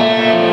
Amen.